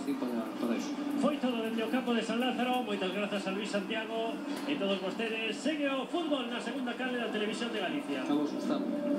fácil para, para eso. Foi todo dende o campo de San Lázaro, moitas grazas a Luis Santiago e todos vostedes. Segue o fútbol na segunda canle da Televisión de Galicia. Acabos, Gustavo.